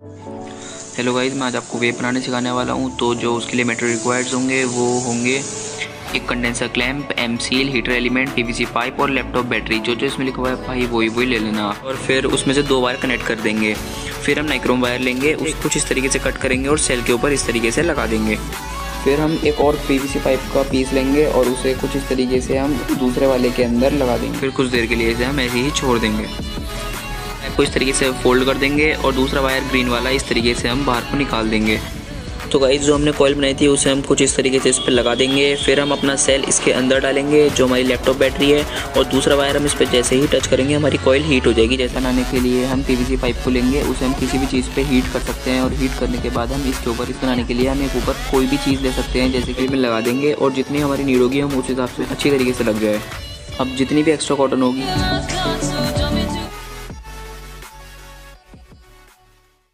Hello guys मैं आज आपको वेब बनाने सिखाने वाला हूँ तो जो उसके लिए मेटेरियल रिक्वायर्ड्स होंगे, वो होंगे एक condenser clamp M seal heater element PVC pipe और लैपटॉप बैटरी जो जो इसमें लिखा हुआ है भाई, वही वही ले लेना। और फिर उसमें से दो वायर कनेक्ट कर देंगे। फिर हम नाइक्रोम वायर लेंगे, उस कुछ इस तरीके से कट करेंगे और सेल के ऊपर इस तरीके से लगा देंगे। फिर हम एक और पीवीसी पाइप का पीस लेंगे और उसे कुछ इस तरीके से हम दूसरे वाले के अंदर लगा देंगे। फिर कुछ देर के लिए इसे हम ऐसे ही छोड़ देंगे। को इस तरीके से फोल्ड कर देंगे और दूसरा वायर ग्रीन वाला इस तरीके से हम बाहर को निकाल देंगे। तो गाइज़ जो हमने कॉयल बनाई थी, उसे हम कुछ इस तरीके से इस पर लगा देंगे। फिर हम अपना सेल इसके अंदर डालेंगे, जो हमारी लैपटॉप बैटरी है, और दूसरा वायर हम इस पर जैसे ही टच करेंगे, हमारी कॉयल हीट हो जाएगी। जैसा बनाने के लिए हम पीवीसी पाइप को लेंगे उसे हम किसी भी चीज़ पे हीट कर सकते हैं, और हीट करने के बाद हम इसके ऊपर इस बनाने के लिए हम एक ऊपर कोई भी चीज़ ले सकते हैं, जैसे कि में लगा देंगे, और जितनी हमारी नीड होगी, हम उस हिसाब से अच्छी तरीके से लग जाए। अब जितनी भी एक्स्ट्रा कॉटन होगी।